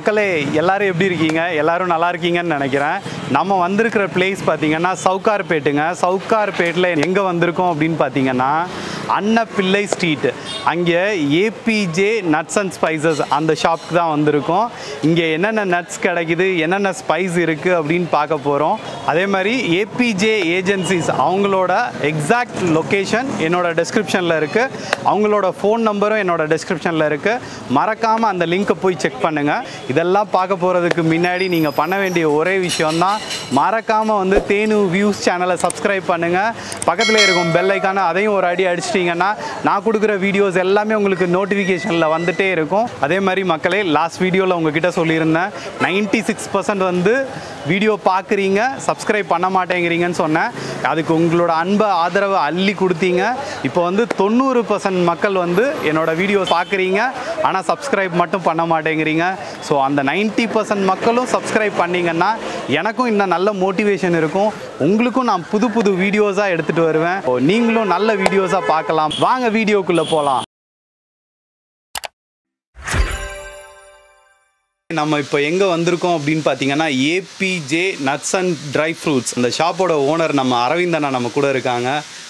மக்களே எல்லாரும் எப்படி இருக்கீங்க? எல்லாரும் நல்லா இருக்கீங்கன்னு நினைக்கிறேன். நம்ம வந்திருக்கிற பிளேஸ் பார்த்தீங்கன்னா சவுக்கார்பேட்டுங்க சவுக்கார்பேட்டில் எங்கே வந்திருக்கோம் அப்படின்னு பார்த்தீங்கன்னா அன்னப்பிள்ளை ஸ்ட்ரீட் அங்கே ஏபிஜே நட்ஸ் அண்ட் ஸ்பைசஸ் அந்த ஷாப்க்கு தான் வந்திருக்கோம். இங்கே என்னென்ன நட்ஸ் கிடைக்குது என்னென்ன ஸ்பைஸ் இருக்குது அப்படின்னு பார்க்க போகிறோம் அதே மாதிரி ஏபிஜே ஏஜென்சிஸ் அவங்களோட எக்ஸாக்ட் லொக்கேஷன் என்னோட டெஸ்கிரிப்ஷனில் இருக்குது அவங்களோட ஃபோன் நம்பரும் என்னோட டெஸ்கிரிப்ஷனில் இருக்குது மறக்காமல் அந்த லிங்க்கை போய் செக் பண்ணுங்கள் இதெல்லாம் பார்க்க போகிறதுக்கு முன்னாடி நீங்கள் பண்ண வேண்டிய ஒரே விஷயம்தான் மறக்காமல் வந்து தேனு வியூஸ் சேனலை சப்ஸ்கிரைப் பண்ணுங்கள் பக்கத்தில் இருக்கும் பெல் ஐக்கான அதையும் ஒரு அடி அடிச்சுட்டு அடிச்சிட்டிங்கன்னா நான் கொடுக்குற வீடியோஸ் எல்லாமே உங்களுக்கு நோட்டிஃபிகேஷனில் வந்துட்டே இருக்கும். அதே மாதிரி மக்களே லாஸ்ட் வீடியோவில் உங்ககிட்ட சொல்லியிருந்தேன். நைன்ட்டி சிக்ஸ் பர்சன்ட் வந்து வீடியோ பார்க்குறீங்க சப்ஸ்கிரைப் பண்ண மாட்டேங்கிறீங்கன்னு சொன்னேன். அதுக்கு உங்களோட அன்பை ஆதரவை அள்ளி கொடுத்தீங்க. இப்போ வந்து தொண்ணூறு பர்சன்ட் மக்கள் வந்து என்னோட வீடியோ பார்க்குறீங்க. ஆனால் சப்ஸ்கிரைப் மட்டும் பண்ண மாட்டேங்கிறீங்க. ஸோ அந்த நைன்ட்டி பர்சன்ட் மக்களும் சப்ஸ்கிரைப் பண்ணீங்கன்னா எனக்கும் இன்னும் நல்ல மோட்டிவேஷன் இருக்கும். உங்களுக்கும் நான் புது புது வீடியோஸாக எடுத்துகிட்டு வருவேன். நீங்களும் நல்ல வீடியோஸாக பார்க்கலாம். வாங்க வீடியோக்குள்ளே போகலாம் நம்ம இப்போ எங்கே வந்திருக்கோம் அப்படின்னு பார்த்தீங்கன்னா APJ nuts and dry fruits அந்த ஷாப்போட ஓனர் நம்ம அரவிந்தண்ணா நம்ம கூட இருக்காங்க.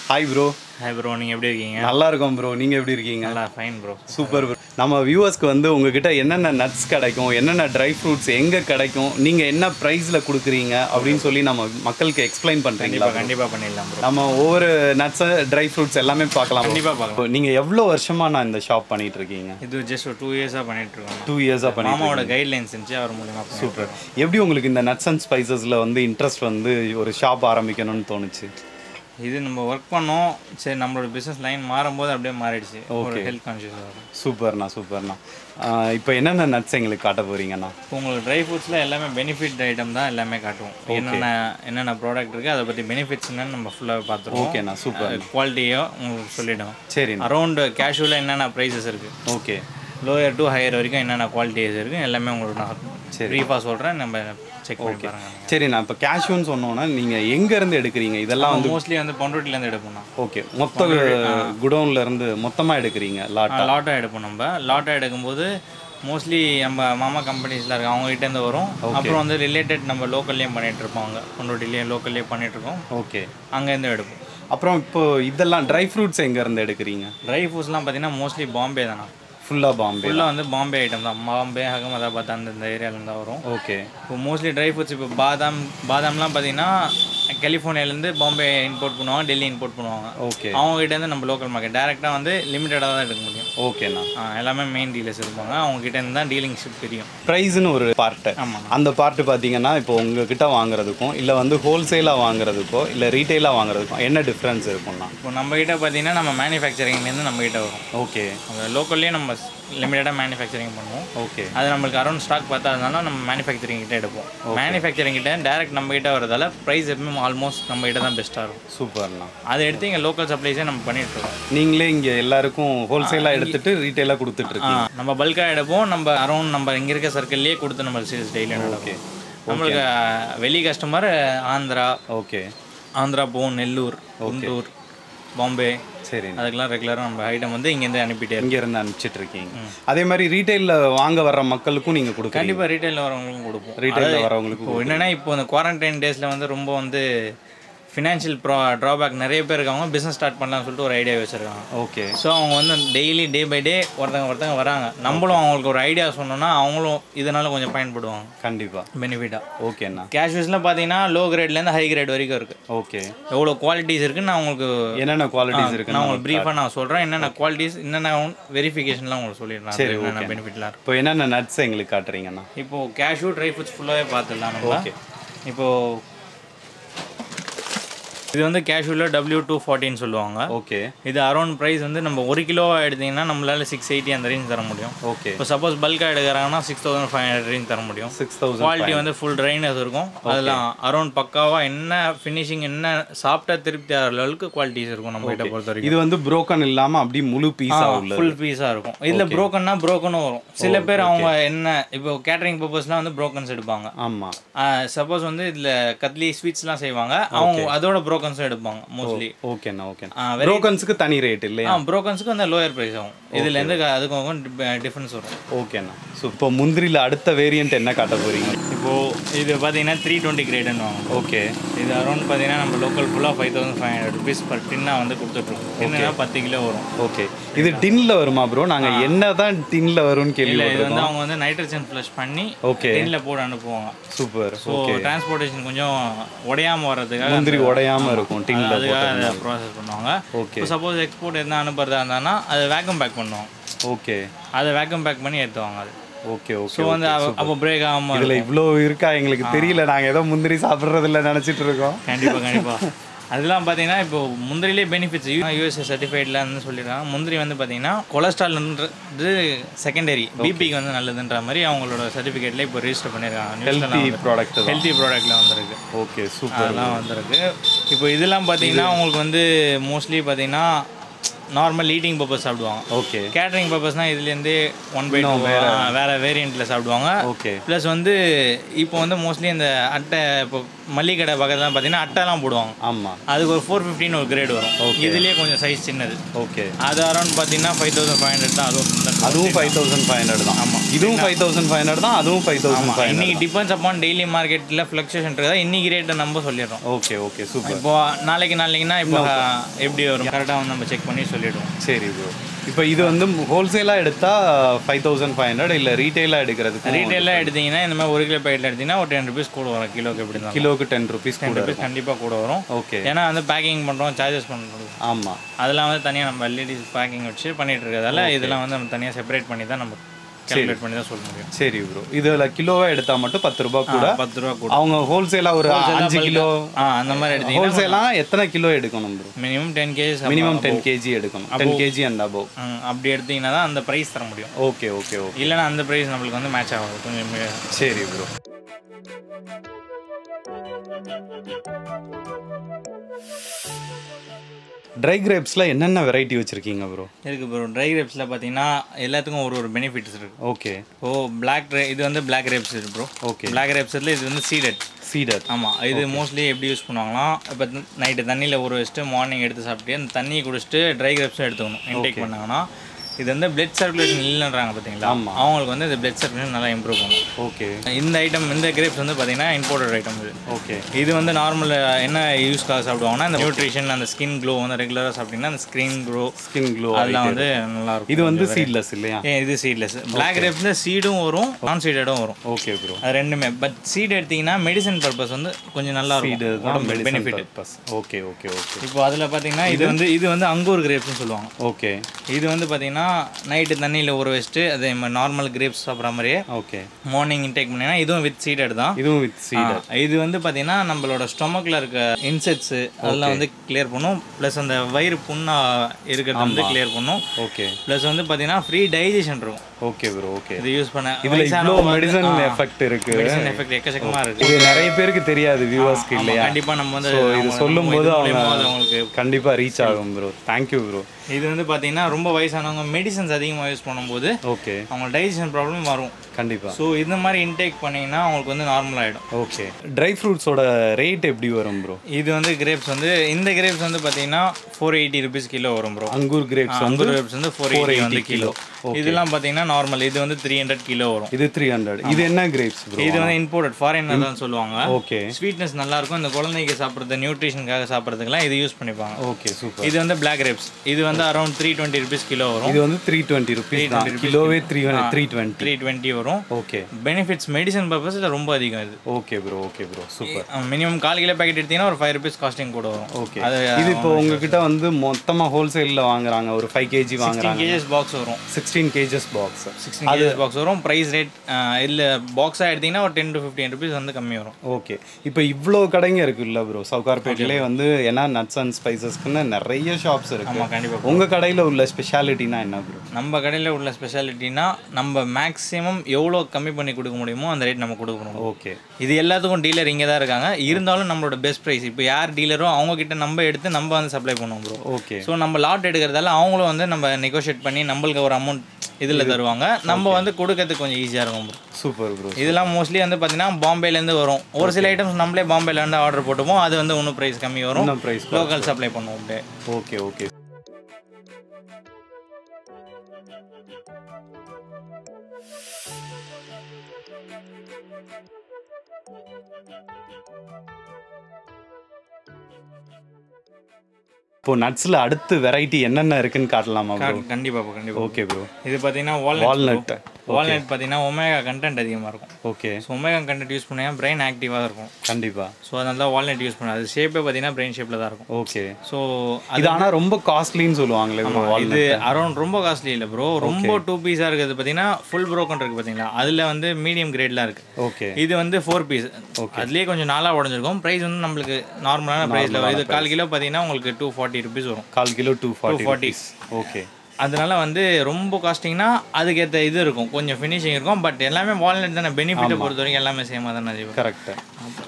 ஹாய் ப்ரோ ஹாய் ப்ரோ நீங்கள் எப்படி இருக்கீங்க? நல்லா இருக்கோம் ப்ரோ நீங்கள் எப்படி இருக்கீங்க? நல்லா ஃபைன் ப்ரோ சூப்பர் ப்ரோ நம்ம வியூவர்ஸ்க்கு வந்து உங்ககிட்ட என்னென்ன நட்ஸ் கிடைக்கும் என்னென்ன ட்ரை ஃப்ரூட்ஸ் எங்கே கிடைக்கும் நீங்கள் என்ன ப்ரைஸில் கொடுக்குறீங்க அப்படின்னு சொல்லி நம்ம மக்களுக்கு எக்ஸ்பிளைன் பண்ணுறீங்களா கண்டிப்பாக பண்ணிடலாம் ப்ரோ நம்ம ஒவ்வொரு நட்ஸ் ட்ரை ஃப்ரூட்ஸ் எல்லாமே பார்க்கலாம் கண்டிப்பாக பார்க்கலாம். நீங்கள் எவ்வளோ வருஷமாக நான் இந்த ஷாப் பண்ணிட்டு இருக்கீங்க? இது ஜஸ்ட் ஒரு டூ இயர்ஸாக பண்ணிட்டு இருக்கோம். டூ இயர்ஸாக பண்ணி மாமாவோட கைட்லைன்ஸ் இருந்துச்சு அவர் மூலியமாக சூப்பர் எப்படி உங்களுக்கு இந்த நட்ஸ் அண்ட் ஸ்பைசஸில் வந்து இன்ட்ரெஸ்ட் வந்து ஒரு ஷாப் ஆரம்பிக்கணும்னு தோணுச்சு? இது நம்ம ஒர்க் பண்ணோம். சரி நம்மளோட பிஸ்னஸ் லைன் மாறும்போது அப்படியே மாறிடுச்சு. ஒரு ஹெல்த் கான்ஷியஸ் சூப்பர்ண்ணா சூப்பர்ண்ணா. இப்போ என்னென்ன நட்ஸ் எங்களுக்கு காட்ட போறீங்கண்ணா? இப்போ உங்களுக்கு ட்ரை ஃப்ரூட்ஸில் எல்லாமே பெனிஃபிட் ஐட்டம் தான் எல்லாமே காட்டுவோம். என்னென்ன என்னென்ன ப்ராடக்ட் இருக்குது அதை பற்றி பெனிஃபிட்ஸ் என்னன்னு நம்ம ஃபுல்லாக பார்த்துருவோம். ஓகேண்ணா சூப்பர் குவாலிட்டியோ உங்களுக்கு சொல்லிவிடும் சரிண்ணா. அரௌண்ட் கேஷுவலில் என்னென்ன ப்ரைஸஸ் இருக்குது ஓகே லோயர் டு ஹையர் வரைக்கும் என்னென்ன குவாலிட்டிஸ் இருக்குது எல்லாமே உங்களுக்கு நான் ப்ரீஃபாக சொல்கிறேன் நம்ம செக் பண்ணி பாருங்க சரிண்ணா இப்போ கேஷ்யூன்னு சொன்னோன்னா நீங்கள் எங்கேருந்து எடுக்கிறீங்க? இதெல்லாம் வந்து மோஸ்ட்லி வந்து பண்ருட்டிலேருந்து எடுப்போம் நான் ஓகே மொத்த குடோன்ல இருந்து மொத்தமாக எடுக்கிறீங்க லாட்டா? லாட்டாக எடுப்போம் நம்ம. லாட்டாக எடுக்கும்போது மோஸ்ட்லி நம்ம மாமா கம்பெனிஸ்லாம் இருக்கு அவங்க கிட்டேருந்து வரும். அப்புறம் வந்து ரிலேட்டட் நம்ம லோக்கல்லையும் பண்ணிட்டு இருப்பாங்க பண்ருட்டிலையும் லோக்கல்லையும் பண்ணிட்டு இருக்கோம். ஓகே அங்கேருந்து எடுப்போம். அப்புறம் இப்போ இதெல்லாம் ட்ரை ஃப்ரூட்ஸ் எங்கேருந்து எடுக்கிறீங்க? ட்ரை ஃப்ரூட்ஸ்லாம் பார்த்தீங்கன்னா மோஸ்ட்லி பாம்பே தானே ஃபுல்லாக பாம்பே ஃபுல்லாக வந்து பாம்பே ஐட்டம் தான். பாம்பே அகமதாபாத் அந்த இந்த ஏரியாவில் தான் வரும். ஓகே இப்போ மோஸ்ட்லி ட்ரை ஃப்ரூட்ஸ் இப்போ பாதாம் பாதாம்லாம் பார்த்தீங்கன்னா கலிஃபோர்னியாலேருந்து பாம்பே இம்போர்ட் பண்ணுவாங்க டெல்லி இம்போர்ட் பண்ணுவாங்க. ஓகே அவங்க கிட்டேருந்து நம்ம லோக்கல் மார்க்கெட் டேரெக்டாக வந்து லிமிட்டடாக தான் எடுக்க முடியும். ஓகேண்ணா எல்லாமே மெயின் டீலர்ஸ் இருப்பாங்க. அவங்க கிட்ட இருந்து தான் டீலிங்ஷிப் தெரியும். ப்ரைஸ்னு ஒரு பார்ட்டு ஆமாம் அந்த பார்ட்டு பார்த்தீங்கன்னா இப்போ உங்ககிட்ட வாங்குறதுக்கும் இல்லை வந்து ஹோல்சேலாக வாங்குறதுக்கோ இல்லை ரீட்டெயிலாக வாங்குறதுக்கும் என்ன டிஃப்ரென்ஸ் இருக்கும்ண்ணா? இப்போ நம்ம கிட்ட பார்த்தீங்கன்னா நம்ம மேனுஃபேக்சரிங்லேருந்து நம்ம கிட்ட வரும். ஓகே அந்த லோக்கல்லே நம்ம லிமிட்டடாக மேனுஃபேக்சரிங் பண்ணுவோம். ஓகே அது நம்மளுக்கு அரௌண்ட் ஸ்டாக் பார்த்ததுனால நம்ம மேனுஃபேக்சரிங் கிட்ட எடுப்போம். மேனுஃபேக்சரிங் கிட்ட டேரக்ட் நம்ம கிட்ட வரதால ப்ரைஸ் எப்பவுமே ஆல்மோஸ்ட் நம்ம கிட்ட தான் பெஸ்ட்டாக இருக்கும். சூப்பர்ண்ணா. அதை எடுத்து இங்கே லோக்கல் சப்ளைஸே நம்ம பண்ணிட்டு இருக்கோம். நீங்களே இங்கே எல்லாருக்கும் ஹோல்சேலாக எடுத்துட்டு ரீட்டெயிலாக கொடுத்துட்டு ஆ, இருக்கீங்க நம்ம பல்காக எடுப்போம். நம்ம அரௌண்ட் நம்ம இங்கே இருக்க சர்க்கிள்லேயே கொடுத்து நம்ம சேல்ஸ் டெய்லி நடக்கும். நம்மளுக்கு வெளி கஸ்டமர் ஆந்திரா ஓகே ஆந்திரா போகும் நெல்லூர் குண்டூர் பாம்பே சரி அதுக்கெல்லாம் ரெகுலராக நம்ம ஐட்டம் வந்து இங்கேருந்து அனுப்பிட்டே இருக்கோம் இங்க இருந்து அனுப்பிச்சிட்டு இருக்கீங்க அதே மாதிரி ரீட்டைல்ல வாங்க வர்ற மக்களுக்கும் நீங்க கொடுக்குறீங்க. கண்டிப்பாக ரீட்டைலில் வரவங்களுக்கும் கொடுப்போம். ரீட்டைல்ல வரவங்களுக்கு இப்போ என்னன்னா இப்போ இந்த குவாரண்டைன் டேஸில் வந்து ரொம்ப வந்து ஃபினான்ஷியல் ப்ரா ட்ராபேக் நிறைய பேர் இருக்காங்க. பிஸ்னஸ் ஸ்டார்ட் பண்ணலாம்னு சொல்லிட்டு ஒரு ஐடியா வச்சுருக்காங்க. ஓகே ஸோ அவங்க வந்து டெய்லி டே பை டே ஒருத்தங்க ஒருத்தங்க வராங்க. நம்மளும் அவங்களுக்கு ஒரு ஐடியா சொன்னோம்னா அவங்களும் இதனால கொஞ்சம் பயன்படுவாங்க. கண்டிப்பா. பெனிஃபிட்டாக ஓகேண்ணா கேஷ்யூஸில் பார்த்தீங்கன்னா லோ கிரேட்லேருந்து ஹை கிரேட் வரைக்கும் இருக்குது ஓகே எவ்வளோ குவாலிட்டிஸ் இருக்குன்னு நான் உங்களுக்கு என்னென்ன குவாலிட்டிஸ் நான் இருக்குன்னு உங்களுக்கு ப்ரீஃபாக நான் சொல்கிறேன் என்னென்ன குவாலிட்டிஸ் என்னென்ன வெரிஃபிகேஷன்லாம் உங்களுக்கு சொல்லிடுறேன் சரி, என்னென்ன பெனிஃபிட்லாம் இப்போ என்னென்ன நட்ஸ் எங்களுக்கு காட்டுறீங்கண்ணா? இப்போ கேஷ்யூ ட்ரை ஃப்ரூட்ஸ் ஃபுல்லாகவே பார்த்துடலாம் நம்ம. Okay. இது வந்து கேஷ்யூவில் டபிள்யூ டூ ஃபார்ட்டின்னு சொல்லுவாங்க. ஓகே. இது அரௌண்ட் ப்ரைஸ் வந்து நம்ம ஒரு கிலோ எடுத்தீங்கன்னா நம்மளால சிக்ஸ் எயிட்டி அந்த ரேஞ்ச் தர முடியும். ஓகே. இப்போ சப்போஸ் பல்காக எடுக்கிறாங்கன்னா six thousand five hundred range தர முடியும். சிக்ஸ் தௌசண்ட் குவாலிட்டி வந்து ஃபுல் ட்ரைனஸ் இருக்கும். அதெல்லாம் அரௌண்ட் பக்காவாக என்ன ஃபினிஷிங் என்ன சாப்பிட்டா திருப்தி ஆகிற லெவலுக்கு குவாலிட்டிஸ் இருக்கும் நம்ம கிட்ட பொறுத்த வரைக்கும். இது வந்து புரோக்கன் இல்லாம அப்படி முழு பீஸா உள்ள ஃபுல் பீஸாக இருக்கும். இதில் ப்ரோக்கன்னா ப்ரோக்கனும் வரும். சில பேர் அவங்க என்ன இப்போ கேட்டரிங் பர்பஸ்லாம் வந்து ப்ரோக்கன்ஸ் எடுப்பாங்க. ஆமா. சப்போஸ் வந்து இதில் கத்லி ஸ்வீட்ஸ்லாம் செய்வாங்க. அவங்க அதோட ப்ரோக்கன்ஸும் எடுப்பாங்க மோஸ்ட்லி ஓகேண்ணா ஓகேண்ணா புரோக்கன்ஸுக்கு தனி ரேட் இல்லையா? ப்ரோக்கன்ஸுக்கு வந்து லோயர் ப்ரைஸ் ஆகும். இதுலேருந்து அதுக்கும் டிஃப்ரென்ஸ் வரும். ஓகேண்ணா ஸோ இப்போ முந்திரியில் அடுத்த வேரியன்ட் என்ன காட்ட போறீங்க? இப்போது இது பார்த்தீங்கன்னா த்ரீ டுவெண்ட்டி கிரேடுன்னு வாங்க ஓகே இது அரௌண்ட் பார்த்தீங்கன்னா நம்ம லோக்கல் ஃபுல்லாக five thousand five hundred rupees per டின்னாக வந்து கொடுத்துட்ருக்கோம். டின்னா பத்து கிலோ வரும். ஓகே இது டின்ல வருமா ப்ரோ நாங்க என்ன தான் டின்ல வரும்னு இல்லை இது கேள்வி வந்து அவங்க வந்து நைட்ரஜன் ஃப்ளஷ் பண்ணி ஓகே டின்னில் போட்டு அனுப்புவாங்க. சூப்பர் ஸோ டிரான்ஸ்போர்ட்டேஷன் கொஞ்சம் உடையாம வர்றதுக்காக முந்திரி உடையாம இருக்கும் டின்ல அதுக்காக ப்ராசஸ் பண்ணுவாங்க. ஓகே சப்போஸ் எக்ஸ்போர்ட் எதுனா அனுப்புறதா இருந்தாங்கன்னா அதை வேக்கம் பேக் பண்ணுவாங்க ஓகே அதை வேக்கம் பேக் பண்ணி எடுத்துவாங்க அது. ஓகே ஸோ ஓகே வந்து அவ- அப்போ பிரேக் ஆகாமல் இதுல இவ்வளோ இருக்கா? எங்களுக்கு தெரியல. நாங்க ஏதோ முந்திரி சாப்பிட்றது இல்லை நினைச்சிட்டு இருக்கோம். கண்டிப்பாக கண்டிப்பாக அதெல்லாம் பார்த்தீங்கன்னா இப்போ முந்திரிலே பெனிஃபிட்ஸ் யூஎஸ்ஏ சர்டிஃபைட்லன்னு சொல்லிடுறாங்க. முந்திரி வந்து பார்த்தீங்கன்னா கொலஸ்ட்ரால்ன்றது செகண்டரி பிபிக்கு வந்து நல்லதுன்ற மாதிரி அவங்களோட சர்டிஃபிகேட்ல இப்போ ரெஜிஸ்டர் பண்ணியிருக்காங்க ஹெல்த்தி ப்ராடக்ட் ஹெல்த்தி ப்ராடக்ட்ல வந்திருக்கு. Okay super. அதெல்லாம் வந்திருக்கு. இப்போ இதெல்லாம் பார்த்தீங்கன்னா உங்களுக்கு வந்து மோஸ்ட்லி பார்த்தீங்கன்னா நார்மல் ஈட்டிங் பர்பஸ் சாப்பிடுவாங்க. ஓகே கேட்டரிங் பர்பஸ்னால் இதுலேருந்து ஒன் பை டூ வேறு. வேரியண்ட்டில் சாப்பிடுவாங்க. ஓகே ப்ளஸ் வந்து இப்போ வந்து மோஸ்ட்லி இந்த அட்டை இப்போ மல்லிகை கடை பக்கத்துல பார்த்தீங்கன்னா அட்டைலாம் போடுவாங்க. ஆமா. அதுக்கு ஒரு ஃபோர் ஃபிஃப்டின்னு ஒரு கிரேட் வரும். இதுலேயே கொஞ்சம் சைஸ் சின்னது. ஓகே அது அரௌண்ட் பார்த்தீங்கன்னா ஃபைவ் தௌசண்ட் ஃபைவ் ஹண்ட்ரட் தான். அதுவும் அதுவும் ஃபைவ் தௌசண்ட் ஃபைவ் ஹண்ட்ரட் தான். ஆமா. இதுவும் ஃபைவ் தௌசண்ட் ஃபைவ் ஹண்ட்ரட் தான் அதுவும் ஃபைவ் தௌசண்ட் ஃபைவ் இன்னைக்கு டிபெண்ட்ஸ் அப்பான் டெய்லி மார்க்கெட்டில் ஃப்ளக்சுவேஷன் இருக்கா இன்னைக்கு ரேட்டை நம்ம சொல்லிடுறோம். ஓகே ஓகே சூப்பர் இப்போ நாளைக்கு நாளைக்குன்னா இப்போ எப்படி வரும்? கரெக்டாக வந்து நம்ம செக் பண்ணி சொல்லிடுவோம் சரி ப்ரோ இப்போ இது வந்து ஹோல்சேலாக எடுத்தா ஃபைவ் தௌசண்ட் ஃபைவ் ஹண்ட்ரட் இல்லை ரீட்டெயிலாக எடுக்கிறதுக்கு ரீட்டெயிலாக எடுத்தீங்கன்னா இந்த மாதிரி ஒரு கிலோ பேக்கெட்டில் எடுத்தீங்கன்னா ஒரு டென் ருபீஸ் கூட வரும். கிலோக்கு எப்படி தான் கிலோக்கு டென் ருபீஸ் டென் கூட ருபீஸ் கண்டிப்பாக கூட வரும். ஓகே. ஏன்னா வந்து பேக்கிங் பண்ணுறோம் சார்ஜஸ் பண்ணுறோம் ஆமா. அதெல்லாம் வந்து தனியாக நம்ம லேடிஸ் பேக்கிங் வச்சு பண்ணிட்டு இருக்கிறதால இதெல்லாம் வந்து நம்ம தனியாக செப்பரேட் பண்ணி தான் நம்ம கால்குலேட் பண்ணி தான் சொல்ல முடியும். சரி ப்ரோ இதில் கிலோவா எடுத்தா மட்டும் பத்து ரூபாய் கூட பத்து ரூபா கூட. அவங்க ஹோல்சேலாக ஒரு அஞ்சு கிலோ ஆ அந்த மாதிரி எடுத்தீங்கன்னா ஹோல்சேலாக எத்தனை கிலோ எடுக்கணும் bro minimum ten KGs minimum ten KG எடுக்கணும். டென் கேஜி அண்ட் அபவ் அப்படி எடுத்தீங்கன்னா தான் அந்த ப்ரைஸ் தர முடியும். ஓகே ஓகே ஓகே இல்லைன்னா அந்த ப்ரைஸ் நம்மளுக்கு வந்து மேட்ச் ஆகாது. கொஞ்சம் சரி ப்ரோ ட்ரை கிரேப்ஸில் என்னென்ன வெரைட்டி வச்சுருக்கீங்க ப்ரோ இருக்கு ப்ரோ ட்ரை கிரேப்ஸில் பார்த்தீங்கன்னா எல்லாத்துக்கும் ஒரு ஒரு பெனிஃபிட்ஸ் இருக்கு. ஓகே ஓ பிளாக் இது வந்து பிளாக் கிரேப்ஸ் இருக்கு ப்ரோ ஓகே பிளாக் கிரேப்ஸில் இது வந்து சீடட் சீடர் ஆமாம் இது மோஸ்ட்லி எப்படி யூஸ் பண்ணுவாங்கன்னா இப்போ நைட்டு தண்ணியில் ஊற வச்சுட்டு மார்னிங் எடுத்து சாப்பிட்டு அந்த தண்ணியை குடிச்சிட்டு ட்ரை கிரேப்ஸும் எடுத்துக்கணும். இன்டேக் பண்ணாங்கன்னா இது வந்து பிளட் சர்க்குலேஷன் இல்லைன்றாங்க பார்த்தீங்களா ஆமா. அவங்களுக்கு வந்து இந்த பிளட் சர்க்குலேஷன் நல்லா இம்ப்ரூவ் பண்ணும். ஓகே இந்த ஐட்டம் இந்த கிரேப்ஸ் வந்து பார்த்தீங்கன்னா இம்போர்ட்டட் ஐட்டம் இது. ஓகே இது வந்து நார்மல் என்ன யூஸ்க்காக சாப்பிடுவாங்கன்னா இந்த நியூட்ரிஷன் அந்த ஸ்கின் க்ளோ வந்து ரெகுலராக சாப்பிட்டீங்கன்னா அந்த ஸ்கின் க்ளோ ஸ்கின் க்ளோ அதெல்லாம் வந்து நல்லா இருக்கும். இது வந்து சீட்லெஸ் இல்லையா? ஏன் இது சீட்லெஸ் பிளாக் கிரேப்ஸில் சீடும் வரும் நான் சீடடும் வரும். ஓகே ப்ரோ அது ரெண்டுமே. பட் சீட் எடுத்தீங்கன்னா மெடிசன் பர்பஸ் வந்து கொஞ்சம் நல்லா இருக்கும். பெனிஃபிட் ஓகே ஓகே ஓகே இப்போ அதில் பார்த்தீங்கன்னா இது வந்து இது வந்து அங்கூர் கிரேப்ஸ்னு சொல்லுவாங்க. ஓகே இது வந்து பார்த்தீங்கன்னா நைட்டு தண்ணியில் ஊற வச்சுட்டு அதே மாதிரி நார்மல் கிரேப்ஸ் சாப்பிட்ற மாதிரியே ஓகே மார்னிங் இன்டேக் பண்ணிங்கன்னா இதுவும் வித் சீடட் தான். இதுவும் வித் சீடர் ஆ, இது வந்து பார்த்தீங்கன்னா நம்மளோட ஸ்டொமக்கில் இருக்க இன்செக்ட்ஸ் அதெல்லாம் வந்து கிளியர் பண்ணும். ப்ளஸ் அந்த வயிறு புண்ணா இருக்கிறத வந்து கிளியர் பண்ணும். ஓகே ப்ளஸ் வந்து பார்த்தீங்கன்னா ஃப்ரீ டைஜஷன் இருக்கும். ஓகே ப்ரோ ஓகே இது யூஸ் பண்ண இதுல இவ்வளோ மெடிசன் எஃபெக்ட் இருக்கு. மெடிசன் எஃபெக்ட் எக்கச்சக்கமாக இருக்கு. இது நிறைய பேருக்கு தெரியாது வியூவர்ஸ்க்கு இல்லையா? கண்டிப்பாக நம்ம வந்து இது அவங்க- சொல்லும் நம்ம போது இது அவங்க அவங்களுக்கு கண்டிப்பா ரீச் ஆகும் ப்ரோ தேங்க்யூ ப்ரோ இது வந்து பார்த்தீங்கன்னா ரொம்ப வயசானவங்க மெடிசன்ஸ் அதிகமாக யூஸ் பண்ணும்போது ஓகே அவங்க டைஜஷன் ப்ராப்ளம் வரும். கண்டிப்பாக ஸோ இந்த மாதிரி இன்டேக் பண்ணிங்கன்னா அவங்களுக்கு வந்து நார்மல் ஆகிடும் ஓகே ட்ரை ஃப்ரூட்ஸோட ரேட் எப்படி வரும் ப்ரோ இது வந்து கிரேப்ஸ் வந்து இந்த கிரேப்ஸ் வந்து பார்த்தீங்கன்னா ஃபோர் எயிட்டி ருபீஸ் கிலோ வரும் ப்ரோ அங்கூர் கிரேப்ஸ் அந்தூர் கிரேப்ஸ் வந்து ஃபோர் எயிட்டி வந்து கிலோ. இதெல்லாம் பார்த்தீங்கன்னா நார்மல் இது வந்து த்ரீ ஹண்ட்ரட் கிலோ வரும். இது த்ரீ ஹண்ட்ரட் இது என்ன கிரேப்ஸ் இது வந்து இம்போர்ட்டட் ஃபாரினர் தான் சொல்லுவாங்க. ஓகே ஸ்வீட்னஸ் நல்லா இருக்கும். இந்த குழந்தைக்கு சாப்பிட்றது நியூட்ரிஷனுக்காக சாப்பிட்றதுக்குலாம் இது யூஸ் பண்ணிப்பாங்க. ஓகே சூப்பர் இது வந்து பிளாக் கிரேப்ஸ் இது வந்து around three twenty rupees kilo வரும். இது வந்து த்ரீ டுவெண்ட்டி ருபீஸ் தான். கிலோவே three three twenty three twenty வரும். ஓகே. பெனிஃபிட்ஸ் மெடிசன் பர்பஸில் ரொம்ப அதிகம் இது. Okay bro okay bro super minimum கால் கிலோ பேக்கெட் எடுத்தீங்கன்னா ஒரு ஃபைவ் ருபீஸ் காஸ்டிங் கூட வரும். ஓகே. இது இப்போ உங்ககிட்ட வந்து மொத்தமாக ஹோல்சேலில் வாங்குறாங்க ஒரு ஃபைவ் கேஜி வாங்குறாங்க. கேஜஸ் பாக்ஸ் வரும். Sixteen KGs box sixteen KGs box வரும். ப்ரைஸ் ரேட் இல்லை பாக்ஸாக எடுத்தீங்கன்னா ஒரு டென் டு ஃபிஃப்டின் ருபீஸ் வந்து கம்மி வரும். ஓகே. இப்போ இவ்வளோ கடைங்க இருக்குல்ல ப்ரோ சவுகார்பேட்லேயே வந்து ஏன்னா நட்ஸ் அண்ட் ஸ்பைசஸ்க்குன்னு நிறைய ஷாப்ஸ் இருக்கு. கண்டிப்பாக உங்கள் கடையில் உள்ள ஸ்பெஷாலிட்டினா என்ன ப்ரோ நம்ம கடையில் உள்ள ஸ்பெஷாலிட்டினா நம்ம மேக்ஸிமம் எவ்வளோ கம்மி பண்ணி கொடுக்க முடியுமோ அந்த ரேட் நம்ம கொடுக்கணும் ஓகே இது எல்லாத்துக்கும் டீலர் இங்கே தான் இருக்காங்க. இருந்தாலும் நம்மளோட பெஸ்ட் ப்ரைஸ் இப்போ யார் டீலரோ அவங்க கிட்ட நம்ம எடுத்து நம்ம வந்து சப்ளை பண்ணுவோம் ப்ரோ ஓகே ஸோ நம்ம லாட் எடுக்கிறதால அவங்களும் வந்து நம்ம நெகோஷியேட் பண்ணி நம்மளுக்கு ஒரு அமௌண்ட் இதில் தருவாங்க. நம்ம வந்து கொடுக்கறதுக்கு கொஞ்சம் ஈஸியாக இருக்கும் bro. சூப்பர் ப்ரோ இதெல்லாம் மோஸ்ட்லி வந்து பார்த்தீங்கன்னா பாம்பேலேருந்து வரும். ஒரு சில ஐட்டம்ஸ் நம்மளே பாம்பேல இருந்து ஆர்டர் போட்டுப்போம். அது வந்து இன்னும் ப்ரைஸ் கம்மி வரும். லோக்கல் சப்ளை பண்ணுவோம் அப்படியே. ஓகே ஓகே இப்போ நட்ஸில் அடுத்து வெரைட்டி என்னென்ன இருக்குன்னு காட்டலாமா ப்ரோ கண்டிப்பாக கண்டிப்பாக ஓகே ப்ரோ இது பார்த்தீங்கன்னா வால்நட் வால்நட் பார்த்தீங்கன்னா ஒமேகா கண்டென்ட் அதிகமாக இருக்கும். Okay so omega content use பண்ணால் பிரெயின் ஆக்டிவாக இருக்கும். கண்டிப்பா. ஸோ அதனால தான் வால்நட் யூஸ் பண்ணாது. அது ஷேப்பே பார்த்தீங்கன்னா பிரெயின் ஷேப்பில் தான் இருக்கும். ஓகே ஸோ இது ஆனா ரொம்ப காஸ்ட்லின்னு சொல்லுவாங்களே ப்ரோ இது அரௌண்ட் ரொம்ப காஸ்ட்லி இல்லை ப்ரோ ரொம்ப டூ பீஸாக இருக்குது பார்த்தீங்கன்னா ஃபுல் ப்ரோக்கன் இருக்குது பார்த்தீங்களா அதில் வந்து மீடியம் கிரேட்லாம் இருக்குது ஓகே இது வந்து ஃபோர் பீஸ் அதுலேயே கொஞ்சம் நாளாக உடஞ்சிருக்கும். ப்ரைஸ் வந்து நம்மளுக்கு நார்மலான ப்ரைஸில் இது கால் கிலோ பார்த்தீங்கன்னா உங்களுக்கு டூ ஃபார்ட்டி ருபீஸ் வரும் கால் கிலோ டூ ஃபார்ட்டி 240. ஓகே அதனால வந்து ரொம்ப காஸ்டிங்னா அதுக்கேற்ற இது இருக்கும். கொஞ்சம் ஃபினிஷிங் இருக்கும். பட் எல்லாமே வால்நட் தானே? பெனிஃபிட்டை பொறுத்த வரைக்கும் எல்லாமே சேமாக தானே செய்வோம் கரெக்ட்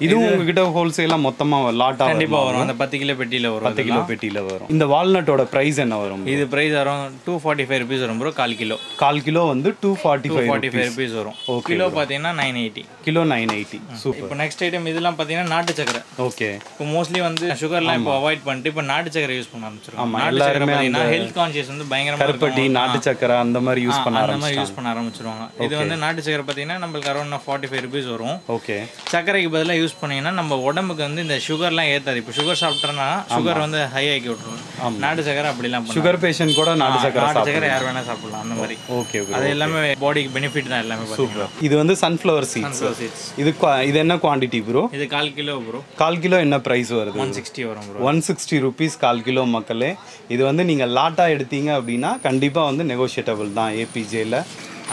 இதுவும் உங்ககிட்ட ஹோல்சேலா மொத்தமா லாட்டா கண்டிப்பாக வரும்? அந்த பத்து கிலோ பெட்டியில் வரும் பத்து கிலோ பெட்டியில வரும். இந்த வால்நட்டோட பிரைஸ் என்ன வரும்? இது ப்ரைஸ் வரும் டூ ஃபார்ட்டி ஃபைவ் ருபீஸ் வரும் ப்ரோ கால் கிலோ. கால் கிலோ வந்து two forty five forty five rupees வரும். கிலோ பார்த்தீங்கன்னா nine eighty kilo nine eighty super இப்போ நெக்ஸ்ட் ஐட்டம் இதெல்லாம் பார்த்தீங்கன்னா நாட்டு சக்கரை. ஓகே இப்போ மோஸ்ட்லி வந்து சுகர்லாம் இப்போ அவாய்ட் பண்ணிட்டு இப்போ நாட்டு சக்கரை யூஸ் பண்ண ஆரம்பிச்சிருக்கோம். நாட்டு சக்கரை பார்த்தீங்கன்னா ஹெல்த் கான்சியஸ் வந்து பயங்கரமாக கருப்பட்டி நாட்டு சக்கரை அந்த மாதிரி யூஸ் பண்ண அந்த மாதிரி யூஸ் பண்ண ஆரம்பிச்சிருவாங்க. இது வந்து நாட்டு சக்கரை பார்த்தீங்கன்னா நம்மளுக்கு அரௌண்ட் ஃபார்ட்டி ஃபைவ் ருபீஸ் வரும். ஓகே சர்க்கரைக்கு பதிலாக யூஸ் பண்ணீங்கன்னா நம்ம உடம்புக்கு வந்து இந்த சுகர்லாம் ஏற்றாது இப்போ சுகர் சாப்பிட்டோன்னா சுகர் வந்து ஹை ஆக்கி விட்டுரும். நாட்டு சக்கரை அப்படிலாம். சுகர் பேஷண்ட் கூட நாட்டு சக்கரை நாட்டு சக்கரை யார் வேணால் சாப்பிடலாம் அந்த மாதிரி. ஓகே ப்ரோ அது எல்லாமே பாடிக்கு பெனிஃபிட் தான் எல்லாமே பார்த்தீங்கன்னா இது வந்து சன்ஃப்ளவர் சீட்ஸ். இது இது என்ன குவாண்டிட்டி ப்ரோ இது கால் கிலோ ப்ரோ கால் கிலோ என்ன ப்ரைஸ் வருது? ஒன் சிக்ஸ்டி வரும் ஒன் சிக்ஸ்டி ருபீஸ் கால் கிலோ மக்களே. இது வந்து நீங்கள் லாட்டா எடுத்தீங்க அப்படின்னா கண்டிப்பாக வந்து நெகோஷியேட்டபிள் தான் ஏபிஜேயில்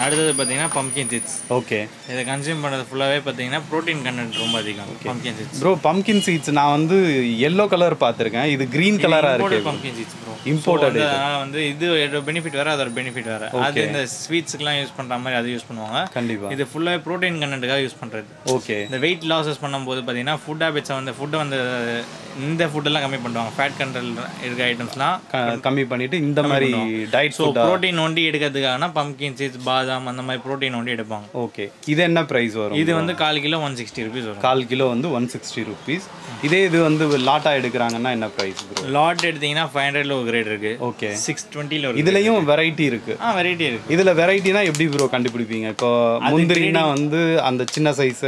அடுத்தது பார்த்தீங்கன்னா பம்கின் சீட்ஸ் ஓகே. இதை கன்சியூம் பண்ணுறது ஃபுல்லாகவே பார்த்தீங்கன்னா ப்ரோட்டீன் கண்டென்ட் ரொம்ப அதிகம் pumpkin seeds bro pumpkin seeds நான் வந்து எல்லோ கலர் பார்த்துருக்கேன். இது க்ரீன் கலராக இருக்கு பம்கின் சீட்ஸ் ப்ரோ Imported வந்து இது பெனிஃபிட் வேற அதோட பெனிஃபிட் வேற. அது இந்த ஸ்வீட்ஸ்க்குலாம் யூஸ் பண்ற மாதிரி அது யூஸ் பண்ணுவாங்க. கண்டிப்பாக இது ஃபுல்லாகவே ப்ரோட்டீன் கண்டென்ட்டுக்காக யூஸ் பண்றது. ஓகே இந்த வெயிட் லாஸஸ் பண்ணும்போது பார்த்தீங்கன்னா ஃபுட் ஹேபிட்ஸை வந்து ஃபுட்டை வந்து இந்த ஃபுட்டெல்லாம் கம்மி பண்ணுவாங்க. ஃபேட் கண்ட்ரோல் இருக்க ஐட்டம்ஸ்லாம் கம்மி பண்ணிட்டு இந்த மாதிரி டயட் ஸோ ப்ரோட்டீன் ஒண்டி எடுக்கிறதுக்கான பம்கின் சீட்ஸ் பாதாம் அந்த மாதிரி ப்ரோட்டீன் ஒண்டி எடுப்பாங்க. ஓகே இது என்ன ப்ரைஸ் வரும்? இது வந்து கால் கிலோ ஒன் சிக்ஸ்டி ருபீஸ் வரும். கால் கிலோ வந்து ஒன் சிக்ஸ்டி ருபீஸ் இதே இது வந்து லாட்டா எடுக்கிறாங்கன்னா என்ன ப்ரைஸ் ப்ரோ லாட் எடுத்தீங்கன்னா ஃபைவ் ஹண்ட்ரட்ல ஒரு கிரேட் இருக்கு. ஓகே சிக்ஸ் டுவெண்ட்டியில் ஒரு இதுலயும் வெரைட்டி இருக்கு. ஆ வெரைட்டி இருக்கு. இதுல வெரைட்டினா எப்படி ப்ரோ கண்டுபிடிப்பீங்க? இப்போ முந்திரினா வந்து அந்த சின்ன சைஸ்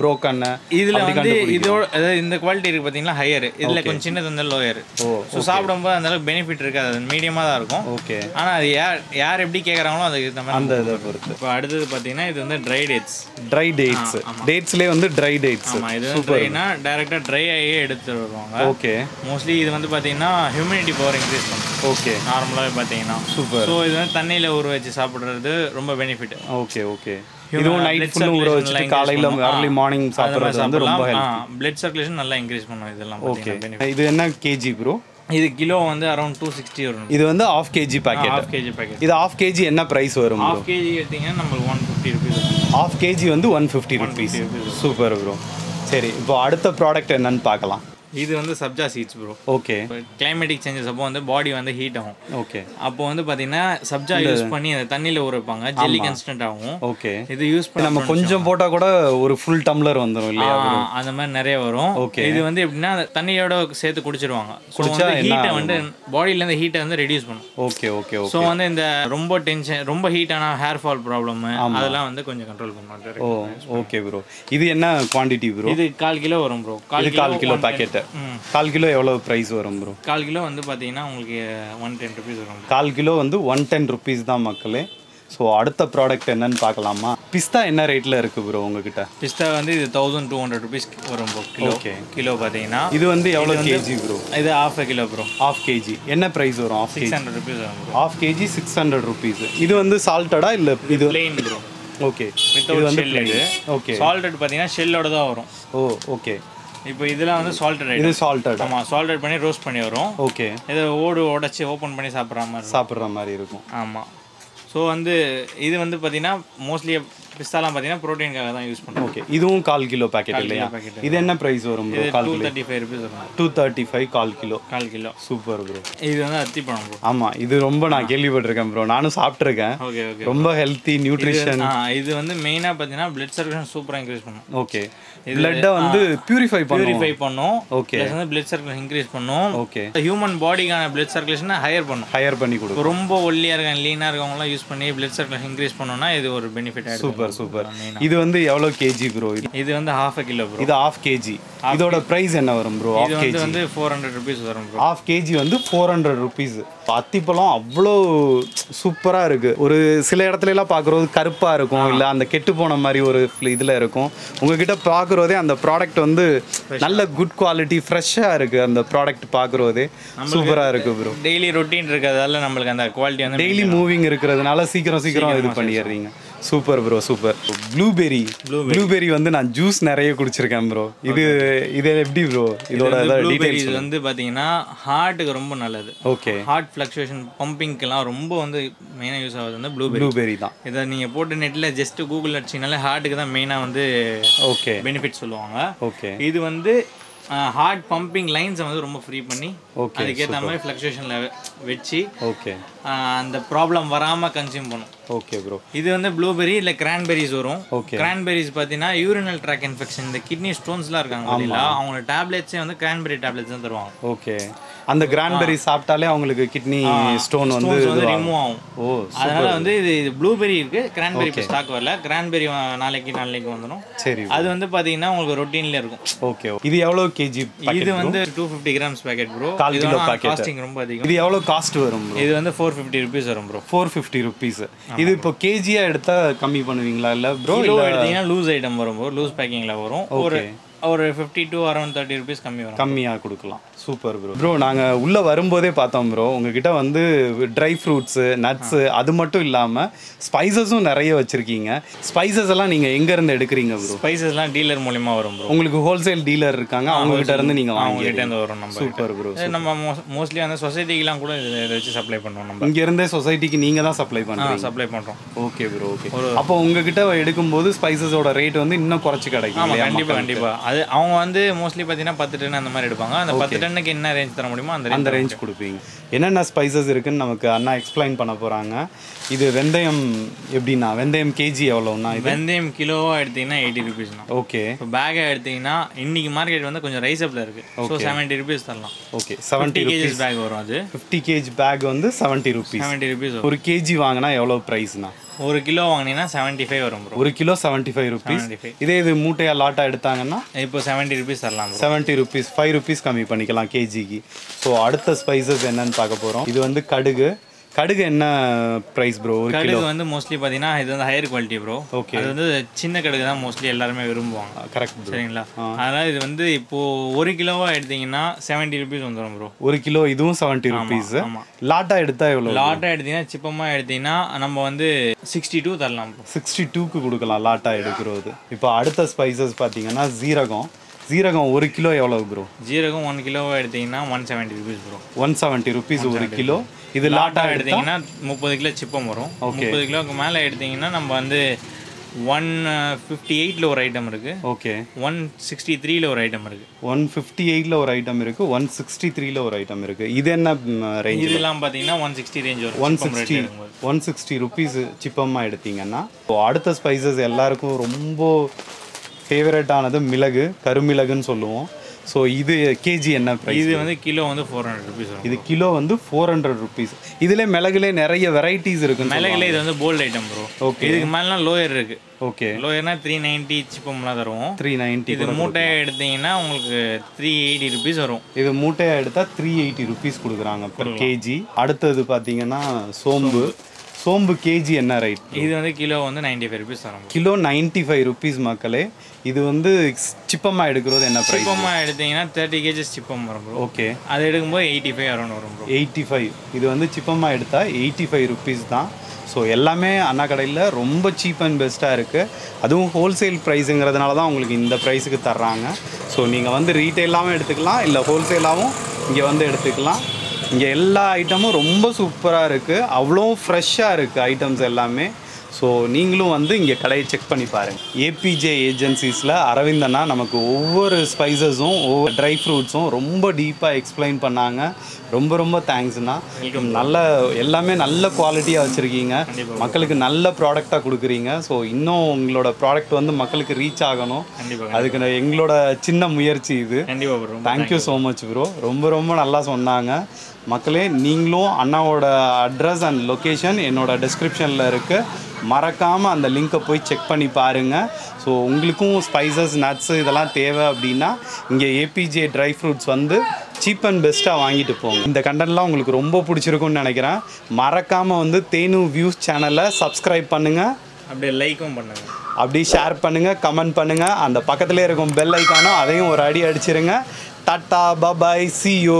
புரோக்கன் இதுல வந்து இதோட இந்த குவாலிட்டி இருக்கு பாத்தீங்கன்னா ஹையர் இதுல கொஞ்சம் சின்னது வந்து லோயர் ஓ ஸோ சாப்பிடும்போது அந்த அளவுக்கு பெனிஃபிட் இருக்காது. அது மீடியமா தான் இருக்கும். ஓகே ஆனா அது யார் யார் எப்படி கேக்குறாங்களோ அதுக்கு மாதிரி அந்த இதை பொறுத்து. இப்போ அடுத்தது பாத்தீங்கன்னா இது வந்து ட்ரை டேட்ஸ் ட்ரை டேட்ஸ் டேட்ஸ்லேயே வந்து ட்ரை டேட்ஸ் இது வந்து ட்ரைனா டைரக்டா ட்ரை ஆகியே எடுத்து வருவாங்க. ஓகே மோஸ்ட்லி இது வந்து பாத்தீங்கன்னா ஹியூமினிட்டி பவர் இன்க்ரீஸ் பண்ணும். ஓகே நார்மலாகவே பார்த்தீங்கன்னா சூப்பர் ஸோ இது வந்து தண்ணியில் ஊற வச்சு சாப்பிட்றது ரொம்ப பெனிஃபிட் ஓகே ஓகே இதுவும் நைட் ஃபுல்லும் ஊற வச்சுட்டு காலையில அர்லி மார்னிங் சாப்பிட்றது வந்து ரொம்ப ஹெல்ப் பிளட் சர்க்குலேஷன் நல்லா இன்க்ரீஸ் பண்ணும். இதெல்லாம் பார்த்தீங்கன்னா benefit. இது என்ன கேஜி ப்ரோ இது கிலோ வந்து அரௌண்ட் டூ சிக்ஸ்டி வரும். இது வந்து half KG packet half KG packet இது ஆஃப் கேஜி என்ன ப்ரைஸ் வரும் ஹாஃப் கேஜி எடுத்தீங்கன்னா நம்மளுக்கு one fifty rupees half KG வந்து one fifty rupees super bro சரி இப்போ அடுத்த ப்ராடக்ட் என்னன்னு பார்க்கலாம். இது வந்து sabja seeds bro okay climatic changes அப்போ வந்து பாடி வந்து ஹீட் ஆகும். ஓகே அப்போ வந்து பார்த்தீங்கன்னா சப்ஜா யூஸ் பண்ணி அந்த தண்ணியில் ஊற வைப்பாங்க. ஜெல்லி கன்ஸ்டன்ட் ஆகும். ஓகே இது யூஸ் பண்ணி நம்ம கொஞ்சம் போட்டா கூட ஒரு ஃபுல் டம்ளர் வந்துரும் இல்லையா? அந்த மாதிரி நிறைய வரும். Okay. இது வந்து எப்படின்னா தண்ணியோட சேர்த்து குடிச்சிருவாங்க. குடிச்சா ஹீட்டை வந்து பாடியில இருந்து ஹீட்டை வந்து ரெடியூஸ் பண்ணும். ஓகே ஓகே ஓகே ஸோ வந்து இந்த ரொம்ப டென்ஷன் ரொம்ப ஹீட்டான ஹேர் ஃபால் ப்ராப்ளம் அதெல்லாம் வந்து கொஞ்சம் கண்ட்ரோல் பண்ணுவாங்க ஓ ஓகே ப்ரோ இது என்ன குவாண்டிட்டி ப்ரோ இது கால் கிலோ வரும் ப்ரோ கால் கால் கிலோ பாக்கெட்டு. கால் கிலோ எவ்வளோ ப்ரைஸ் வரும் ப்ரோ கால் கிலோ வந்து பார்த்தீங்கன்னா உங்களுக்கு ஒன் டென் ருபீஸ் வரும். கால் கிலோ வந்து ஒன் டென் ருபீஸ் தான் மக்களே. ஸோ அடுத்த ப்ராடக்ட் என்னன்னு பார்க்கலாமா? பிஸ்தா என்ன ரேட்டில் இருக்கு ப்ரோ உங்ககிட்ட? பிஸ்தா வந்து இது தௌசண்ட் டூ ஹண்ட்ரட் ருபீஸ் வரும் ப்ரோ கிலோ Okay. கிலோ பார்த்தீங்கன்னா இது வந்து எவ்வளோ கேஜி ப்ரோ இது half kilo bro half KG என்ன ப்ரைஸ் வரும் ஆஃப் சிக்ஸ் ஹண்ட்ரட் ருபீஸ் வரும் half KG six hundred rupees இது வந்து சால்ட்டடா இல்லை இது பிளெயின் ப்ரோ ஓகே இது வந்து ஷெல் ஓகே சால்டட் பார்த்தீங்கன்னா ஷெல்லோட தான் வரும். ஓ ஓகே இப்போ இதெல்லாம் வந்து சால்டட் இது சால்ட்டட் ஆமாம் சால்டட் பண்ணி ரோஸ்ட் பண்ணி வரும். ஓகே இதை ஓடு உடச்சி ஓப்பன் பண்ணி சாப்பிட்ற மாதிரி. சாப்பிட்ற மாதிரி இருக்கும். ஆமாம் ஸோ வந்து இது வந்து பார்த்தீங்கன்னா மோஸ்ட்லி பிஸ்தாலாம் பார்த்தீங்கன்னா ப்ரோட்டீனுக்காக தான் யூஸ் பண்ணுறோம் ஓகே இதுவும் கால் கிலோ பேக்கெட் இல்லையா. இது என்ன ப்ரைஸ் வரும் ப்ரோ கால் கிலோ? தேர்ட்டி ஃபைவ் ருபீஸ் வரும். டூ தேர்ட்டி ஃபைவ் கால் கிலோ. கால் கிலோ. சூப்பர் ப்ரோ இது வந்து அத்திப்பழம் ப்ரோ ஆமாம் இது ரொம்ப நான் கேள்விப்பட்டிருக்கேன் ப்ரோ நானும் சாப்பிட்ருக்கேன் ஓகே ஓகே ரொம்ப ஹெல்த்தி நியூட்ரிஷன் இது வந்து மெயினாக பார்த்தீங்கன்னா பிளட் சர்க்குலேஷன் சூப்பராக இன்க்ரீஸ் பண்ணும். ஓகே பிளட்டை வந்து பியூரிஃபை பண்ணும். பியூரிஃபை பண்ணும். ப்ளஸ் வந்து பிளட் சர்க்குலேஷன் இன்க்ரீஸ் பண்ணும். ஓகே ஹியூமன் பாடிக்கான பிளட் சர்க்குலேஷனை ஹையர் பண்ணும். ஹையர் பண்ணி கொடுக்கும். ரொம்ப ஒல்லியாக இருக்காங்க லீனாக இருக்கவங்களாம் யூஸ் பண்ணி பிளட் சர்க்குலேஷன் இன்க்ரீஸ் பண்ணோம்னா இது ஒரு பெனிஃபிட் சூப்பர் சூப்பர். இது வந்து எவ்வளோ கேஜி ப்ரோ இது வந்து ஹாஃப் கிலோ ப்ரோ இது ஆஃப் கேஜி இதோட ப்ரைஸ் என்ன வரும் ப்ரோ வந்து கேஜி வந்து ஃபோர் ஹண்ட்ரட் ருபீஸ் வரும் ப்ரோ ஆஃப் கேஜி வந்து ஃபோர் ஹண்ட்ரட் ருபீஸ் அத்திப்பழம் அவ்வளோ சூப்பராக இருக்குது ஒரு சில இடத்துல எல்லாம் பார்க்குறது கருப்பாக இருக்கும். இல்லை அந்த கெட்டு போன மாதிரி ஒரு இதில் இருக்கும். உங்ககிட்ட பார்க்குறதே அந்த ப்ராடக்ட் வந்து நல்ல குட் குவாலிட்டி ஃப்ரெஷ்ஷாக இருக்குது அந்த ப்ராடக்ட் பார்க்குறதே சூப்பராக இருக்குது ப்ரோ டெய்லி ரொட்டீன் இருக்கிறதால நம்மளுக்கு அந்த குவாலிட்டி வந்து டெய்லி மூவிங் இருக்கிறதுனால சீக்கிரம் சீக்கிரம் இது பண்ணிடுறீங்க. Super bro super. Blueberry blueberry வந்து நான் ஜூஸ் நிறைய குடிச்சிருக்கேன் ப்ரோ இது இது எப்படி ப்ரோ இதோட டீடைல்ஸ் வந்து பார்த்தீங்கன்னா ஹார்ட்டுக்கு ரொம்ப நல்லது. ஓகே ஹார்ட் ஃப்ளக்சுவேஷன் பம்பிங்க்கெல்லாம் ரொம்ப வந்து மெயினாக யூஸ் ஆகுது வந்து ப்ளூபெரி ப்ளூபெரி தான். இதை நீங்கள் போட்டு நெட்டில் ஜஸ்ட் கூகுள் அடிச்சிங்கனாலே ஹார்ட்டுக்கு தான் மெயினாக வந்து ஓகே பெனிஃபிட் சொல்லுவாங்க. ஓகே இது வந்து ஹார்ட் பம்பிங் லைன்ஸை வந்து ரொம்ப ஃப்ரீ பண்ணி Okay, அதுக்கேற்ற மாதிரி ஃப்ளக்சுவேஷனில் வச்சு ஓகே அந்த ப்ராப்ளம் வராமல் கன்சியூம் பண்ணும். ஓகே ப்ரோ இது வந்து ப்ளூபெரி இல்லை கிரான்பெரிஸ் வரும். Okay. கிரான்பெரிஸ் பார்த்தீங்கன்னா யூரினல் ட்ராக் இன்ஃபெக்ஷன் இந்த கிட்னி ஸ்டோன்ஸ்லாம் இருக்காங்க அவங்களோட டேப்லெட்ஸே வந்து கிரான்பெரி டேப்லெட்ஸ் தான் தருவாங்க. ஓகே அந்த கிரான்பெரி சாப்பிட்டாலே அவங்களுக்கு கிட்னி ஸ்டோன் வந்து ரிமூவ் ஆகும். ஓ அதனால வந்து இது இது ப்ளூபெரி இருக்கு. கிரான்பெரி இப்போ ஸ்டாக் வரல. கிரான்பெரி நாளைக்கு நாளைக்கு வந்துடும் சரி அது வந்து பார்த்தீங்கன்னா உங்களுக்கு ரொட்டீன்ல இருக்கும். ஓகே இது எவ்வளோ கேஜி இது வந்து two fifty grams packet bro கால். காஸ்டிங் ரொம்ப அதிகம். இது எவ்வளோ காஸ்ட் வரும் இது வந்து ஃபோர் ஃபிஃப்டி ருபீஸ் வரும் ப்ரோ ஃபோர் ஃபிஃப்டி ருபீஸ் இது இப்போ கேஜியாக எடுத்தா கம்மி பண்ணுவீங்களா இல்லை ப்ரோ எடுத்தீங்கன்னா லூஸ் ஐட்டம் வரும் ப்ரோ லூஸ் பேக்கிங்கில் வரும். ஒரு ஒரு fifty two around thirty rupees கம்மி வரும். கம்மியாக கொடுக்கலாம். சூப்பர் ப்ரோ ப்ரோ நாங்கள் உள்ளே வரும்போதே பார்த்தோம் ப்ரோ உங்ககிட்ட வந்து ட்ரை ஃப்ரூட்ஸு நட்ஸு அது மட்டும் இல்லாமல் ஸ்பைசஸும் நிறைய வச்சுருக்கீங்க. ஸ்பைசஸ் எல்லாம் நீங்கள் எங்கேருந்து எடுக்கிறீங்க ப்ரோ ஸ்பைசஸ்லாம் டீலர் மூலியமா வரும் ப்ரோ உங்களுக்கு ஹோல்சேல் டீலர் இருக்காங்க. அவங்க கிட்ட இருந்து நீங்கள் அவங்க வாங்கி கிட்ட இருந்து வரும் நம்ம சூப்பர் ப்ரோ நம்ம மோஸ்ட்லி அந்த சொசைட்டிக்கெலாம் கூட இதை வச்சு சப்ளை பண்ணுவோம் நம்ம. இங்கேருந்தே சொசைட்டிக்கு நீங்கள் தான் சப்ளை பண்ணுறீங்க சப்ளை பண்ணுறோம் ஓகே ப்ரோ ஓகே அப்போ உங்ககிட்ட எடுக்கும்போது ஸ்பைசஸோட ரேட் வந்து இன்னும் குறைச்சி கிடைக்கும் கண்டிப்பாக கண்டிப்பாக அது அவங்க வந்து மோஸ்ட்லி பார்த்தீங்கன்னா பத்து டன் அந்த மாதிரி எடுப்பாங்க. அந்த பத்து டன்னுக்கு என்ன ரேஞ்ச் தர முடியுமோ அந்த அந்த ரேஞ்ச் கொடுப்பீங்க. என்னென்ன ஸ்பைசஸ் இருக்குன்னு நமக்கு அண்ணா எக்ஸ்பிளைன் பண்ண போகிறாங்க இது வெந்தயம் எப்படின்னா வெந்தயம் கேஜி எவ்வளோண்ணா வெந்தயம் கிலோவாக எடுத்தீங்கன்னா எயிட்டி ருபீஸ்ண்ணா ஓகே இப்போ பேக்காக எடுத்தீங்கன்னா இன்னைக்கு மார்க்கெட் வந்து கொஞ்சம் ரைஸ் அப்பில் இருக்குது ஸோ செவன்ட்டி ருபீஸ் தரலாம். ஓகே செவன்ட்டி கேஜிஸ் பேக் வரும் அது. ஃபிஃப்டி கேஜி பேக் வந்து செவன்ட்டி ருபீஸ் செவன்ட்டி ருபீஸ் ஒரு கேஜி வாங்கினா எவ்வளோ ப்ரைஸ்ண்ணா ஒரு கிலோ வாங்கினீங்கன்னா செவன்ட்டி ஃபைவ் வரும் ஒரு கிலோ செவன்ட்டி ஃபைவ் ருபீஸ் இதே இது மூட்டையாக லாட்டாக எடுத்தாங்கன்னா இப்போ செவன்ட்டி ருபீஸ் தரலாம் செவன்ட்டி ருபீஸ் ஃபைவ் ருபீஸ் கம்மி பண்ணிக்கலாம் கேஜிக்கு ஸோ அடுத்த ஸ்பைசஸ் என்னன்னு பார்க்க போகிறோம் இது வந்து கடுகு கடுகு என்ன ப்ரைஸ் ப்ரோ கடுகு வந்து மோஸ்ட்லி பார்த்தீங்கன்னா இது வந்து ஹையர் குவாலிட்டி ப்ரோ Okay. அது வந்து சின்ன கடுகு தான் மோஸ்ட்லி எல்லாருமே விரும்புவாங்க. கரெக்ட் சரிங்களா? அதனால இது வந்து இப்போ ஒரு கிலோவா எடுத்தீங்கன்னா செவன்ட்டி ருபீஸ் வந்துடும் ப்ரோ ஒரு கிலோ இதுவும் செவன்ட்டி ருபீஸ். லாட்டா எடுத்தா எவ்வளோ லாட்டா எடுத்தீங்கன்னா சிப்பமா எடுத்தீங்கன்னா நம்ம வந்து சிக்ஸ்டி டூ தரலாம் சிக்ஸ்டி டூக்கு கொடுக்கலாம் லாட்டா எடுக்கிறது. இப்போ அடுத்த ஸ்பைசஸ் பார்த்தீங்கன்னா ஜீரகம் ஜீரகம் ஒரு கிலோ எவ்வளோ ப்ரோ ஜீரகம் ஒன் கிலோவா எடுத்தீங்கன்னா one seventy rupees bro one seventy rupees ஒரு கிலோ. இது லாட்டா லாட்டா எடுத்தீங்கன்னா முப்பது கிலோ சிப்பம் வரும். முப்பது கிலோக்கு மேலே எடுத்தீங்கன்னா நம்ம வந்து ஒன் ஃபிஃப்டி எயிட்டில் ஒரு ஐட்டம் இருக்குது ஓகே ஒன் சிக்ஸ்டி த்ரீல ஒரு ஐட்டம் இருக்குது ஒன் ஃபிஃப்டி எயிட்டில் ஒரு ஐட்டம் இருக்குது ஒன் சிக்ஸ்டி த்ரீல ஒரு ஐட்டம் இருக்குது இது என்ன ரேஞ்ச் இதெல்லாம் பார்த்தீங்கன்னா ஒன் சிக்ஸ்டி ரேஞ்ச் வரும். One sixty. One sixty rupees சிப்பமாக எடுத்தீங்கன்னா இப்போ அடுத்த ஸ்பைசஸ் எல்லாருக்கும் ரொம்ப ஃபேவரட் ஆனது மிளகு கருமிளகுன்னு சொல்லுவோம். ஸோ இது கேஜி என்ன ப்ரைஸ் இது வந்து கிலோ வந்து ஃபோர் ஹண்ட்ரட் ருபீஸ் வரும். இது கிலோ வந்து ஃபோர் ஹண்ட்ரட் ருபீஸ் இதில் மிளகுலே நிறைய வெரைட்டிஸ் இருக்குன்னு மிளகுல இது வந்து போல்ட் ஐட்டம் ப்ரோ Okay. இதுக்கு மேலாம் லோயர் இருக்கு. ஓகே லோயர்னா த்ரீ நைன்ட்டி சிப்பம்லாம் தருவோம். த்ரீ நைன்ட்டி இது மூட்டையாக எடுத்தீங்கன்னா உங்களுக்கு த்ரீ எயிட்டி ருபீஸ் வரும். இது மூட்டையாக எடுத்தால் த்ரீ எயிட்டி ருபீஸ் கொடுக்குறாங்க per கேஜி அடுத்தது பார்த்தீங்கன்னா சோம்பு. சோம்பு கேஜி என்ன ரைட் இது வந்து கிலோ வந்து நைன்டி ஃபைவ் ருபீஸ் வரும் கிலோ நைன்ட்டி ஃபைவ் ருபீஸ் மக்களே இது வந்து சிப்பமாக எடுக்கிறது என்ன ப்ரைஸ் சிப்பமாக எடுத்தீங்கன்னா தேர்ட்டி கேஜஸ் சிப்பம் வரும் ப்ரோ ஓகே அது எடுக்கும்போது எயிட்டி ஃபைவ் அரௌண்ட் வரும் ப்ரோ எயிட்டி ஃபைவ் இது வந்து சிப்பமாக எடுத்தால் எயிட்டி ஃபைவ் ருபீஸ் தான். ஸோ எல்லாமே அண்ணா கடையில் ரொம்ப சீப் அண்ட் பெஸ்ட்டாக இருக்குது அதுவும் ஹோல்சேல் ப்ரைஸுங்கிறதுனால தான் உங்களுக்கு இந்த ப்ரைஸுக்கு தர்றாங்க. ஸோ நீங்கள் வந்து ரீட்டெயிலாகவும் எடுத்துக்கலாம் இல்லை ஹோல்சேலாகவும் இங்கே வந்து எடுத்துக்கலாம். இங்கே எல்லா ஐட்டமும் ரொம்ப சூப்பராக இருக்குது அவ்வளோ ஃப்ரெஷ்ஷாக இருக்குது ஐட்டம்ஸ் எல்லாமே. ஸோ நீங்களும் வந்து இங்கே கடையை செக் பண்ணி பாருங்கள் ஏபிஜே ஏஜென்சிஸில் அரவிந்தனா நமக்கு ஒவ்வொரு ஸ்பைசஸும் ஒவ்வொரு ட்ரை ஃப்ரூட்ஸும் ரொம்ப டீப்பாக எக்ஸ்பிளைன் பண்ணாங்க. ரொம்ப ரொம்ப தேங்க்ஸ்ண்ணா நல்ல எல்லாமே நல்ல குவாலிட்டியாக வச்சுருக்கீங்க. மக்களுக்கு நல்ல ப்ராடக்டாக கொடுக்குறீங்க. ஸோ இன்னும் உங்களோட ப்ராடக்ட் வந்து மக்களுக்கு ரீச் ஆகணும். அதுக்கு எங்களோட சின்ன முயற்சி இது. தேங்க்யூ ஸோ மச் ப்ரோ ரொம்ப ரொம்ப நல்லா சொன்னாங்க. மக்களே நீங்களும் அண்ணாவோட அட்ரஸ் அண்ட் லொக்கேஷன் என்னோட டிஸ்கிரிப்ஷனில் இருக்குது மறக்காமல் அந்த லிங்க்கை போய் செக் பண்ணி பாருங்கள் ஸோ உங்களுக்கும் ஸ்பைசஸ் நட்ஸ் இதெல்லாம் தேவை அப்படின்னா இங்கே ஏபிஜே ட்ரை ஃப்ரூட்ஸ் வந்து சீப் அண்ட் பெஸ்ட்டாக வாங்கிட்டு போங்க. இந்த கண்டென்ட்லாம் உங்களுக்கு ரொம்ப பிடிச்சிருக்கும்னு நினைக்கிறேன். மறக்காமல் வந்து தேனு வியூஸ் சேனலை சப்ஸ்கிரைப் பண்ணுங்கள் அப்படியே லைக்கும் பண்ணுங்க. அப்படி ஷேர் பண்ணுங்கள் கமெண்ட் பண்ணுங்கள் அந்த பக்கத்துலேயே இருக்கும் பெல் ஐக்கானோ அதையும் ஒரு அடி அடிச்சிருங்க. Tata bye bye see you